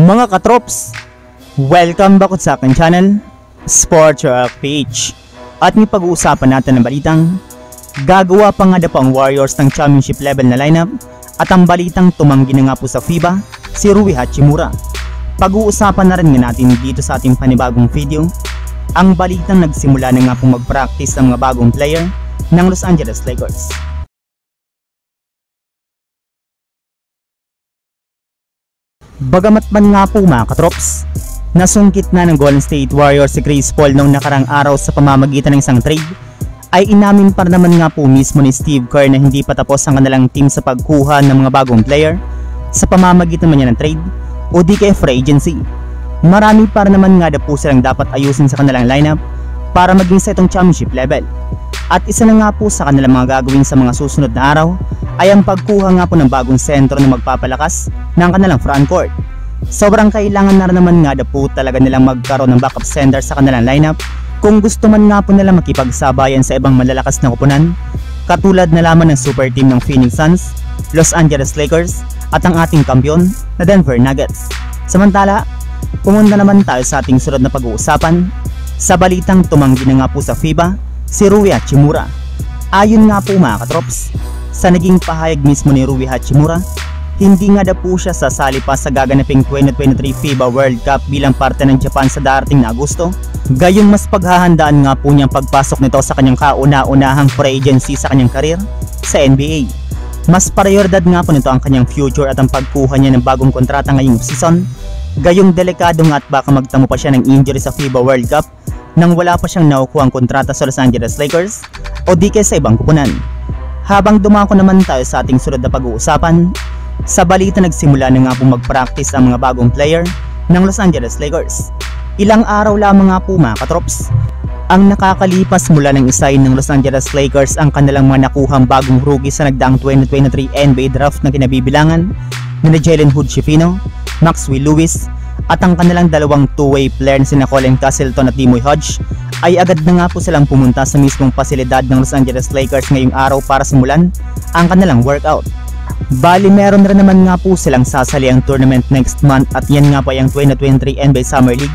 Mga katrops, welcome back sa aking channel, Sports Page. At may pag-uusapan natin ng balitang gagawa pa nga daw ang Warriors ng championship level na lineup at ang balitang tumanggi na nga po sa FIBA si Rui Hachimura. Pag-uusapan na rin nga natin dito sa ating panibagong video ang balitang nagsimula na nga pong mag-practice ang mga bagong player ng Los Angeles Lakers. Bagamat man nga po mga katrops, nasungkit na ng Golden State Warriors si Chris Paul noong nakarang araw sa pamamagitan ng isang trade, ay inamin pa naman nga po mismo ni Steve Kerr na hindi pa tapos ang kanilang team sa pagkuha ng mga bagong player sa pamamagitan man niya ng trade o di kaya free agency. Marami para naman nga na po silang dapat ayusin sa kanilang lineup para maging sa itong championship level. At isa na nga po sa kanilang mga gagawin sa mga susunod na araw ay ang pagkuha nga po ng bagong sentro na magpapalakas ng kanilang frontcourt. Sobrang kailangan na naman nga na po talaga nilang magkaroon ng backup center sa kanilang lineup kung gusto man nga po nila makipagsabayan sa ibang malalakas na kupunan katulad na lamang ng super team ng Phoenix Suns, Los Angeles Lakers at ang ating kampiyon na Denver Nuggets. Samantala, pumunta naman tayo sa ating sunod na pag-uusapan sa balitang tumanggi na nga po sa FIBA si Rui Hachimura. Ayon nga po mga katrops, sa naging pahayag mismo ni Rui Hachimura, hindi nga na po siya sasali pa sa gaganaping 2023 FIBA World Cup bilang parte ng Japan sa darating na Agosto. Gayong mas paghahandaan nga po niyang pagpasok nito sa kanyang kauna-unahang free agency sa kanyang karir sa NBA. Mas prioridad nga po nito ang kanyang future at ang pagkuha niya ng bagong kontrata ngayong season. Gayong delikado nga at baka magtamo pa siya ng injury sa FIBA World Cup nang wala pa siyang nakukuha ang kontrata sa Los Angeles Lakers o di kaya sa ibang kupunan. Habang dumako naman tayo sa ating sunod na pag-uusapan, sa balita nagsimula na nga po mag-practice ang mga bagong player ng Los Angeles Lakers. Ilang araw lamang nga po mga katrops, ang nakakalipas mula ng isay ng Los Angeles Lakers ang kanilang mga nakuhang bagong rookie sa nagdaang 2023 NBA draft na kinabibilangan ni Jalen Hood Schifino, Maxwell Lewis, at ang kanilang dalawang two-way player na sina Colin Castleton at Timoy Hodge ay agad na nga po silang pumunta sa mismong pasilidad ng Los Angeles Lakers ngayong araw para simulan ang kanilang workout. Bali meron rin naman nga po silang sasali ang tournament next month at yan nga po yung 2023 NBA Summer League.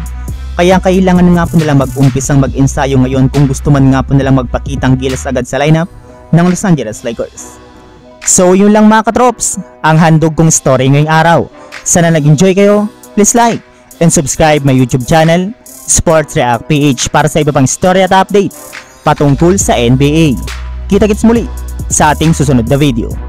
Kaya kailangan nga po nilang mag-umpisang mag-ensayo ngayon kung gusto man nga po nilang magpakitang gilas agad sa lineup ng Los Angeles Lakers. So yun lang mga katrops, ang handog kong story ngayong araw. Sana nag-enjoy kayo please like and subscribe my YouTube channel, Sports React PH para sa iba pang story at update patungkol sa NBA. Kita-kits muli sa ating susunod na video.